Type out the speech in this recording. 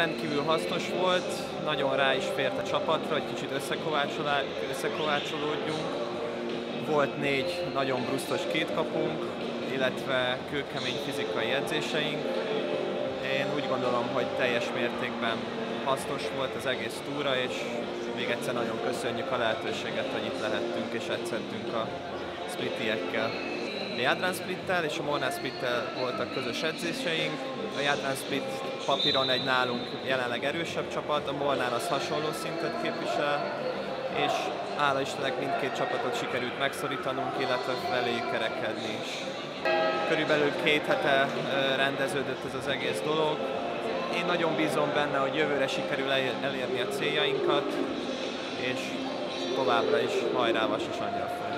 rendkívül hasznos volt, nagyon rá is fért a csapatra, hogy kicsit összekovácsolódjunk. Volt négy nagyon brusztos kétkapunk, illetve kőkemény fizikai edzéseink. Én úgy gondolom, hogy teljes mértékben hasznos volt az egész túra, és még egyszer nagyon köszönjük a lehetőséget, hogy itt lehettünk és edzettünk a splitiekkel. A Jadran Splittel és a Molnár Splittel voltak közös edzéseink. A Jadran Split papíron egy nálunk jelenleg erősebb csapat, a Molnár az hasonló szintet képvisel, és hála Istennek mindkét csapatot sikerült megszorítanunk, illetve feléjük kerekedni is. Körülbelül két hete rendeződött ez az egész dolog. Én nagyon bízom benne, hogy jövőre sikerül elérni a céljainkat, és továbbra is hajrá Vasas Angyal!